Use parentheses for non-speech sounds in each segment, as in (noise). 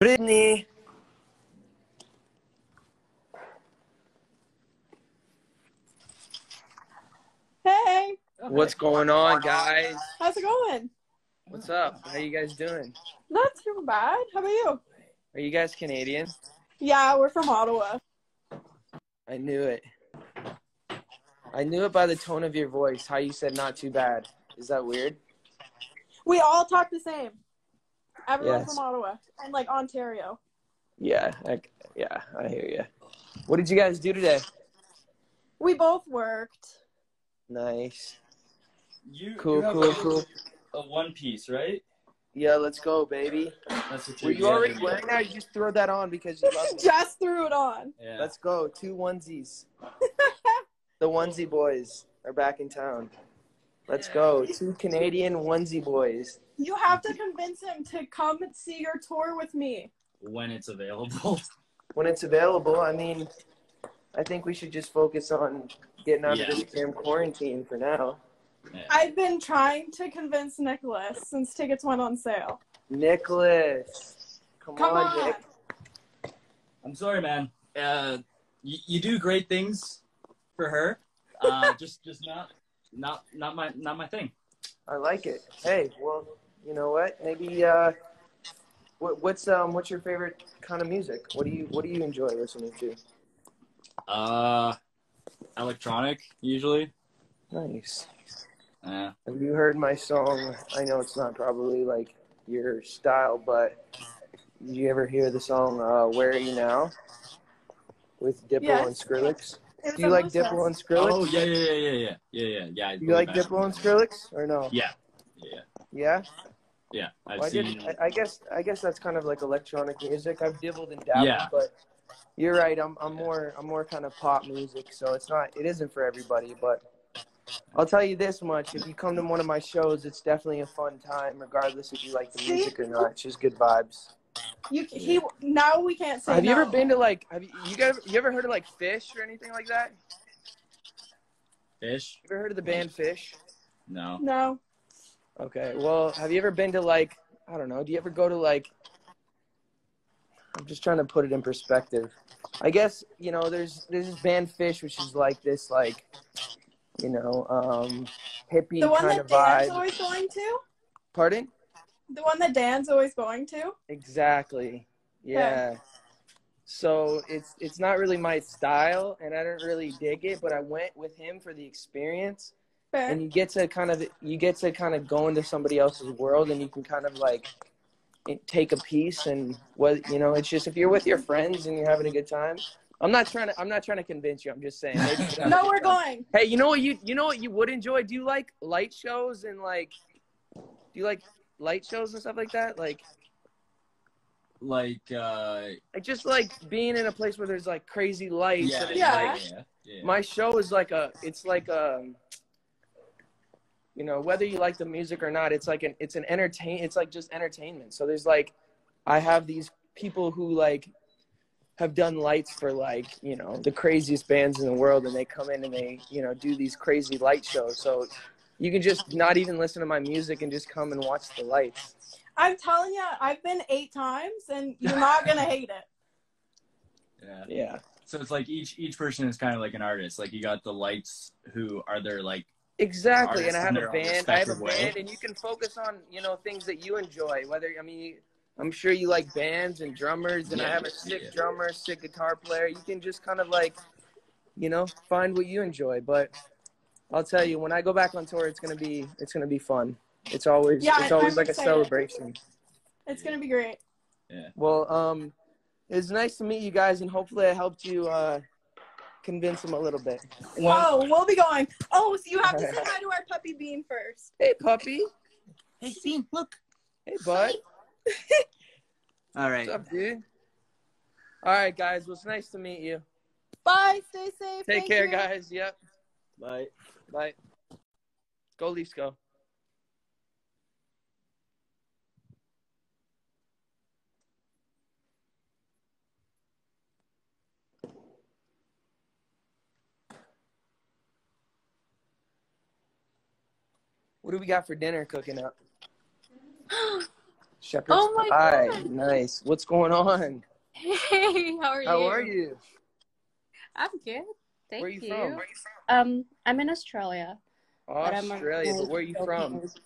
Brittany. Hey, What's going on, guys? how's it going? What's up? How you guys doing? Not too bad. How about you? Are you guys Canadian? Yeah, we're from Ottawa. I knew it. I knew it by the tone of your voice, how you said not too bad. Is that weird? We all talk the same. Everyone's Yes. from Ottawa and like Ontario. Yeah, I, yeah, I hear you. What did you guys do today? We both worked. Nice. You Cool, you cool, a, cool. A one piece, right? Yeah, let's go, baby. That's what Were you're already getting. wearing that? You just throw that on because you love. (laughs) Just threw it on. Yeah. Let's go. Two onesies. (laughs) the onesie boys are back in town. Let's go. Two Canadian onesie boys. You have to convince him to come and see your tour with me. when it's available. (laughs) When it's available, I mean, I think we should just focus on getting out Yeah. of this damn quarantine for now. Yeah. I've been trying to convince Nicholas since tickets went on sale. Nicholas. Come, Come on, on. Nick. I'm sorry, man. Uh, you, you do great things for her. Uh, (laughs) just just not not not my not my thing. I like it. Hey, well, you know what? Maybe uh, what, what's um what's your favorite kind of music? What do you what do you enjoy listening to? Uh, electronic usually. Nice. Yeah. Have you heard my song? I know it's not probably like your style, but did you ever hear the song uh, "Where Are You Now" with Diplo yes. and Skrillex? Do you like Diplo and Skrillex? Oh yeah, yeah, yeah, yeah, yeah, yeah, yeah. yeah you like Diplo and Skrillex or no? Yeah, yeah. Yeah. yeah. I've Well, I, seen. did, I, I guess I guess that's kind of like electronic music. I've dibbled and dabbled, Yeah. but you're right. I'm I'm more I'm more kind of pop music, so it's not it isn't for everybody. But I'll tell you this much: if you come to one of my shows, it's definitely a fun time, regardless if you like the music or not. It's just good vibes. You he now we can't say have you ever been to like have you you guys you ever heard of like Phish or anything like that? Phish? You ever heard of the band Phish? No. No. Okay. Well, have you ever been to like I don't know? Do you ever go to like? I'm just trying to put it in perspective. I guess you know there's there's this band Phish, which is like this like, you know, um, hippie The one kind that of Dan's always going to? Pardon? The one that Dan's always going to? Exactly. Yeah. So it's it's not really my style, and I don't really dig it. But I went with him for the experience, Fair. and you get to kind of you get to kind of go into somebody else's world, and you can kind of like take a piece and what you know. It's just if you're with your friends and you're having a good time. I'm not trying to I'm not trying to convince you. I'm just saying. maybe you should have a no, we're going. Hey, you know what you you know what you would enjoy? Do you like light shows and like do you like light shows and stuff like that? Like Like uh. I just like being in a place where there's like crazy lights Yeah. and it's Yeah. like yeah. yeah. my show is like a it's like a you know whether you like the music or not it's like an it's an entertain it's like just entertainment so there's like i have these people who like have done lights for like you know the craziest bands in the world and they come in and they you know do these crazy light shows so you can just not even listen to my music and just come and watch the lights I'm telling you, I've been eight times, and you're not gonna (laughs) hate it. yeah. yeah So it's like each each person is kind of like an artist. Like you got the lights who are there like Exactly, and I have a band. I have a way. band, and you can focus on you know things that you enjoy. Whether I mean, I'm sure you like bands and drummers, and I have a sick yeah. drummer, sick guitar player. You can just kind of like, you know, find what you enjoy. But I'll tell you, when I go back on tour, it's gonna be it's gonna be fun. It's always Yeah, it's always I'm like excited. a celebration. It's gonna be great. Yeah. Well, um, it's nice to meet you guys, and hopefully I helped you uh, convince him a little bit. oh, we'll be going. Oh, so you have to say (laughs) hi to our puppy Bean first. Hey, puppy. Hey, Bean, look. Hey, bud. (laughs) All right. What's up, dude? All right, guys. Well, it's nice to meet you. Bye. Stay safe. Take Thank care, you. guys. Yep. Bye. Bye. Go Leafs, go. What do we got for dinner cooking up? (gasps) Shepherd's Oh my pie. God. Nice. What's going on? Hey, how are you? How are you? I'm good. Thank Where are you you. from? Um, I'm in Australia. Australia, but originally where are you from? Philippines.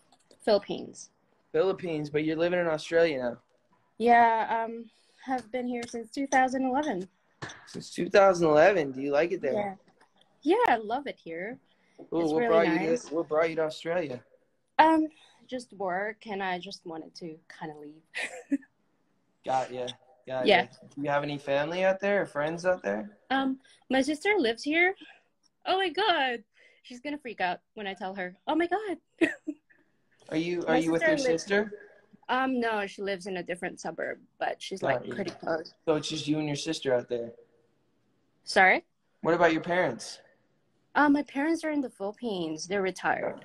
Philippines. Philippines, but you're living in Australia now. Yeah, um, have been here since 2011. Since 2011. Do you like it there? Yeah. Yeah, I love it here. Ooh, It's what really brought you nice. to what brought you to Australia? Um, just work, and I just wanted to kind of leave. (laughs) Got ya. Got Yeah. ya. Do you have any family out there or friends out there? Um, my sister lives here. Oh my god, she's gonna freak out when I tell her. Oh my god. Are you (laughs) are My you with your sister sister? Um, no, she lives in a different suburb, but she's like Got you. pretty close. So it's just you and your sister out there. Sorry. What about your parents? Uh, my parents are in the Philippines. They're retired.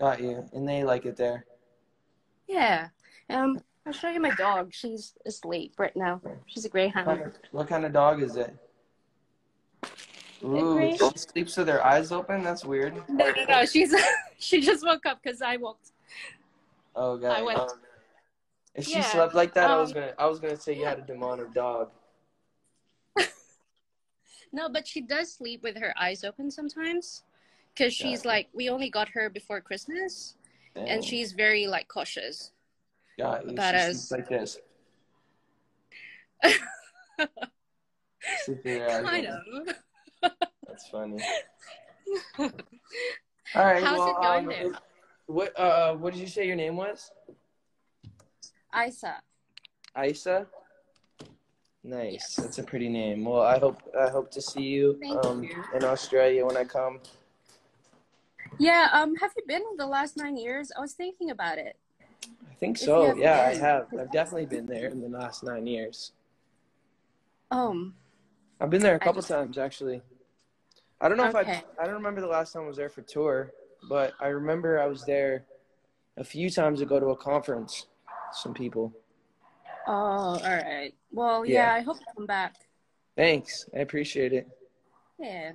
Got you. And they like it there. Yeah. Um, I'll show you my dog. She's asleep right now. She's a What greyhound. kind of, what kind of dog is it? Ooh, she sleeps with her eyes open? That's weird. No, no, no. She's (laughs) she just woke up because I woke. Oh god. I went- If she Yeah, slept like that, I was um, gonna I was gonna say you had a demonic dog. (laughs) No, but she does sleep with her eyes open sometimes, because she's like we only got her before Christmas, and she's very like cautious. you. about us. like this. Sleep with her eyes kind of. That's funny. (laughs) All right. How's well, it going um, there? What uh what did you say your name was? Isa. Isa. Nice. Yes. That's a pretty name. Well, I hope I hope to see you um you. in Australia when I come. Yeah. Um. Have you been in the last nine years? I was thinking about it. I think so. Yeah, I have. I've definitely been there in the last nine years. Um. I've been there a couple just- times actually. I don't know if I I don't remember the last time I was there for tour, but I remember I was there a few times to go to a conference. Some people. Oh, all right. Well, Yeah. yeah. I hope you come back. Thanks. I appreciate it. Yeah.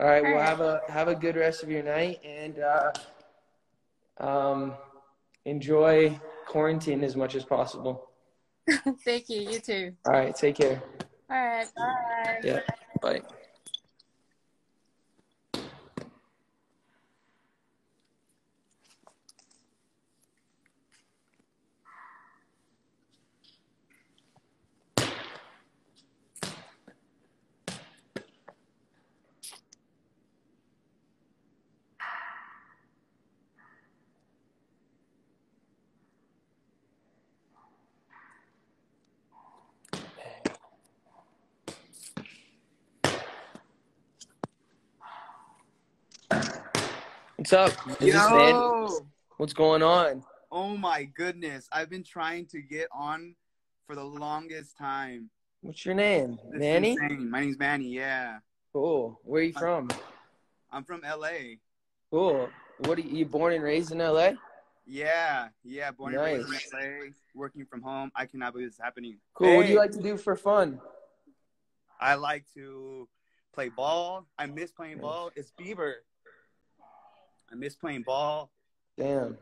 All right. All Well, right. have a have a good rest of your night and uh, um, enjoy quarantine as much as possible. (laughs) Thank you. You too. All right. Take care. All right. Bye. Yeah. Bye. What's up? Is Yo! What's going on? Oh my goodness. I've been trying to get on for the longest time. What's your name? This is Manny? insane. My name's Manny, yeah. Cool. Where are you from? I'm from LA. Cool. What are you, you born and raised in LA? Yeah, yeah. Born and raised in LA, working from home. I cannot believe this is happening. Cool. What do you like to do for fun? I like to play ball. I miss playing ball. It's Bieber. I miss playing ball. Damn.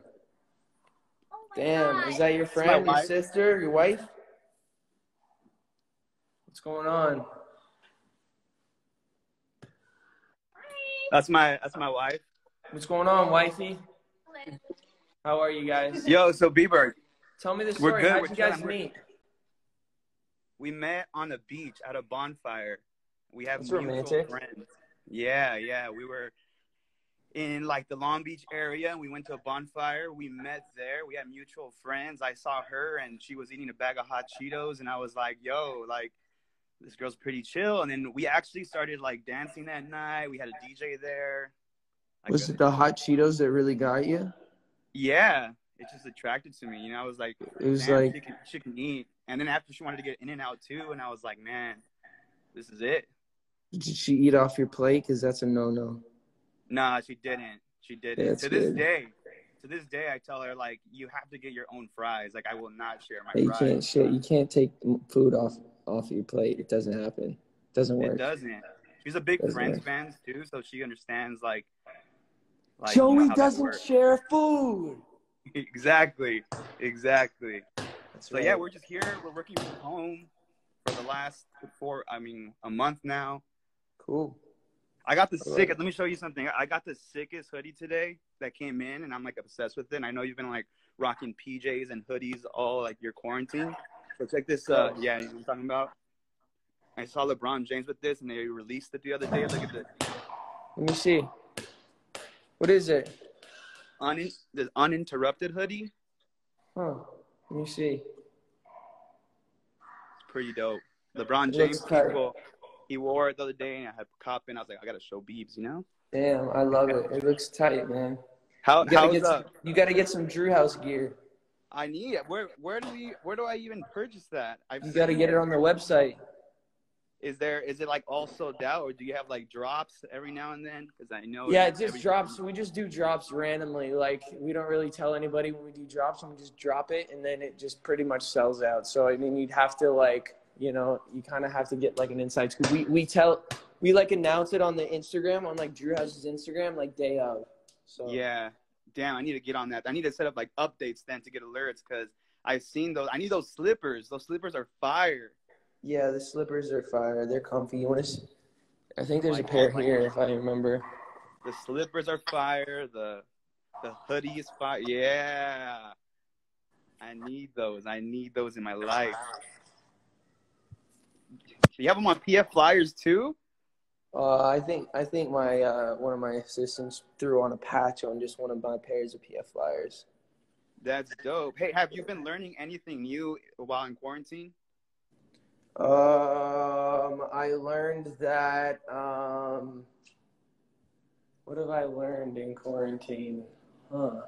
Oh Damn. Is that your friend, your wife. sister, your wife? What's going on? That's my that's my wife. What's going on, wifey? How are you guys? Yo, so Bieber, Tell me the We're story. good, How'd we're you guys chilling, we're- meet? we met on the beach at a bonfire. We have That's mutual romantic. friends. Yeah, yeah. We were in like the Long Beach area and we went to a bonfire. We met there. We had mutual friends. I saw her and she was eating a bag of hot Cheetos and I was like, yo, like this girl's pretty chill. And then we actually started like dancing that night. We had a DJ there. Was it the hot Cheetos that really got you? yeah, it just attracted to me. You know, I was like, It was like, she can, she can eat. And then after she wanted to get In-N-Out too, and I was like, man, this is it. did she eat off your plate? Because that's a no-no. Nah, she didn't. She didn't. That's to this good. day, to this day, I tell her like, you have to get your own fries. Like, I will not share my Hey, you fries. can't share. You can't take food off off your plate. It doesn't happen. It doesn't work. It doesn't. She's a big Doesn't Friends work. fan too, so she understands like. like you know, Joey doesn't share food. (laughs) exactly. Exactly. That's So right. yeah, we're just here. We're working from home for the last four, I mean, a month now. cool. I got the sickest. Let me show you something. I got the sickest hoodie today that came in, and I'm like obsessed with it. And I know you've been like rocking PJs and hoodies all like your quarantine. So check this. Uh, yeah, you know what I'm talking about. I saw LeBron James with this, and they released it the other day. Look at the Let me see. What is it? un- the uninterrupted hoodie. Huh. Let me see. It's Pretty dope. LeBron James, people, he wore it the other day, and I had cop in. I was like, I gotta show Beebs, you know. Damn, I love it. It looks tight, man. How You gotta get uh, some, you gotta get some Drew House gear. I need it. Where where do we where do I even purchase that? I've You gotta get it on the website. Is there is it like all sold out, or do you have like drops every now and then? Because I know. Yeah, it just drops. We just do drops randomly. Like we don't really tell anybody when we do drops, and we just drop it, and then it just pretty much sells out. So I mean, you'd have to like, you know, you kind of have to get like an inside scoop. We we tell we like announce it on the Instagram on like Drew House's Instagram like day of. So Yeah. Damn, I need to get on that. I need to set up like updates then to get alerts because I've seen those. I need those slippers. Those slippers are fire. yeah, the slippers are fire. They're comfy. You want to? I think there's a pair here if I remember. The slippers are fire. The the hoodie is fire. Yeah. I need those. I need those in my life. Do you have them on PF Flyers too? Uh, I think I think my uh, one of my assistants threw on a patch on just one of my pairs of PF Flyers. That's dope. Hey, have you been learning anything new while in quarantine? Um, I learned that. Um, what have I learned in quarantine? Huh.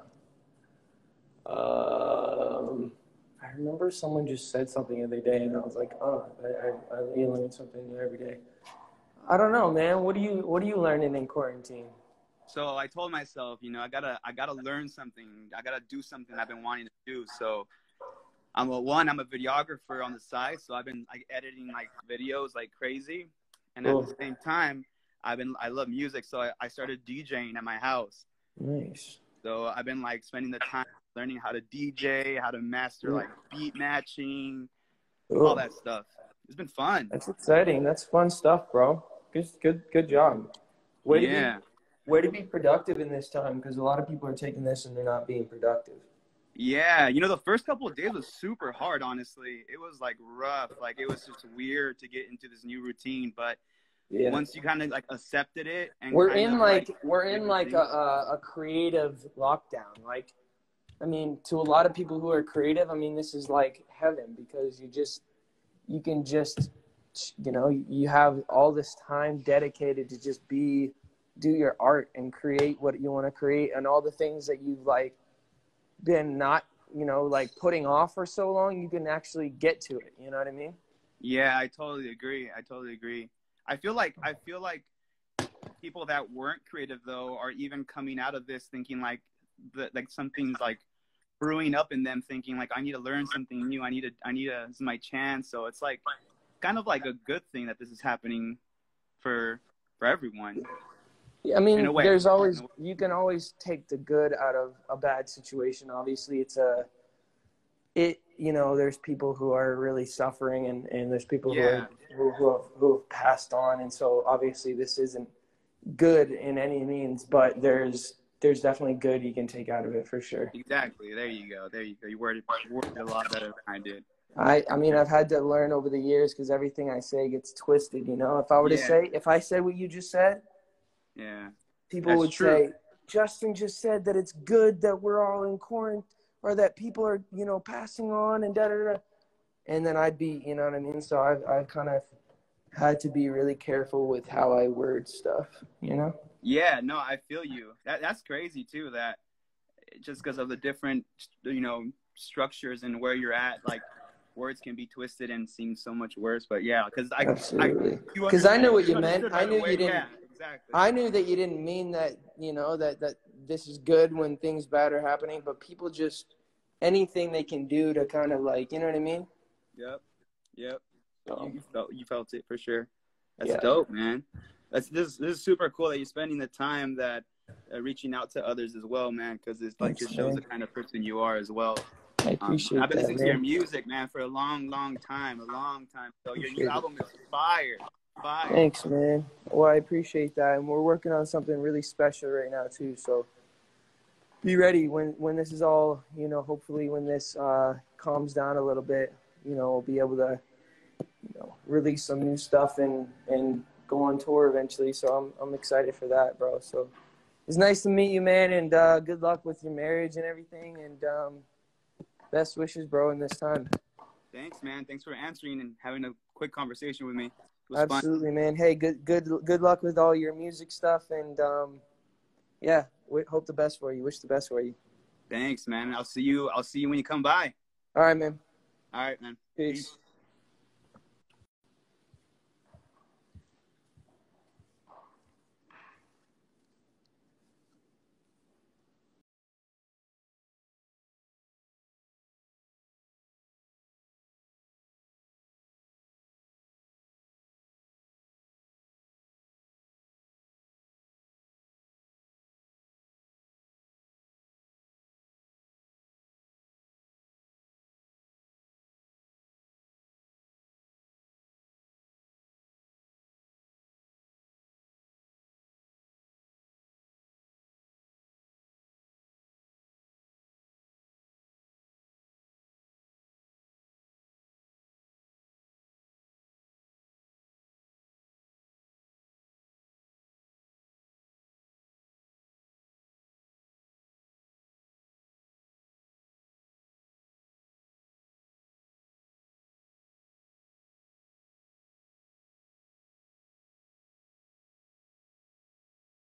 Um, remember someone just said something the other day, and I was like, "Oh, I, I, I learn something new every day." I don't know, man. What do you What are you learning in quarantine? So I told myself, you know, I gotta, I gotta learn something. I gotta do something I've been wanting to do. So I'm a one. I'm a videographer on the side, so I've been like editing like videos like crazy, and at the same time, I've been, I love music, so I, I started DJing at my house. Nice. So I've been like spending the time learning how to DJ, how to master like beat matching, all that stuff. It's been fun. That's exciting. That's fun stuff, bro. Good, good, good job. Way to be way to be productive in this time because a lot of people are taking this and they're not being productive. Yeah, you know, the first couple of days was super hard, honestly. It was like rough. Like it was just weird to get into this new routine, but Yeah. once you kind of like accepted it and we're in of, like we're in like a a creative lockdown. Like, I mean, to a lot of people who are creative, I mean, this is like heaven because you just you can just you know you have all this time dedicated to just be do your art and create what you want to create and all the things that you've like been not you know like putting off for so long you can actually get to it you know what i mean Yeah, I totally agree. I totally agree. I feel like I feel like people that weren't creative though are even coming out of this thinking like the, like something's like brewing up in them thinking like I need to learn something new. I need to I need a this is my chance. So it's like kind of like a good thing that this is happening for for everyone. Yeah, I mean, way. there's always you can always take the good out of a bad situation. Obviously, it's a it. You know, there's people who are really suffering, and and there's people Yeah. who are who, who, have, who have passed on, and so obviously this isn't good in any means. But there's there's definitely good you can take out of it for sure. Exactly. There you go. There you go. You worded, worded it a lot better than I did. I I mean, I've had to learn over the years because everything I say gets twisted. You know, if I were to Yeah. say if I said what you just said, Yeah. people That's would true. say justin just said that it's good that we're all in quarantine or that people are you know passing on and da da da and then i'd be you know what i mean so i've, I've kind of had to be really careful with how i word stuff you know Yeah, no, I feel you. That that's crazy too. That just because of the different, you know, structures and where you're at, like words can be twisted and seem so much worse. But yeah, because I, I absolutely you 'Cause I knew what you meant. I knew you didn't- Yeah, exactly. i knew that you didn't mean that you know that that this is good when things bad are happening but people just anything they can do to kind of like you know what i mean Yep. Yep. so, You, you felt you felt it for sure. That's Yeah. dope, man. That's this this is super cool that you're spending the time that uh, reaching out to others as well, man. Because it's like Thanks, it shows man. the kind of person you are as well. I Um, appreciate I've been that, listening to your music, man, for a long, long time, a long time. So your new it. album is fire, fire. Thanks, man. Well, I appreciate that, and we're working on something really special right now too. So be ready when when this is all, you know. Hopefully, when this uh, calms down a little bit, you know, we'll be able to, you know, release some new stuff and and go on tour eventually. So I'm I'm excited for that, bro. So it's nice to meet you, man, and uh, good luck with your marriage and everything. And um, best wishes, bro, in this time. Thanks, man. Thanks for answering and having a quick conversation with me. Was fun. Absolutely, man. Hey, good, good, good luck with all your music stuff, and um, yeah, we hope the best for you. Wish the best for you. Thanks, man. I'll see you. I'll see you when you come by. All right, man. All right, man. Peace.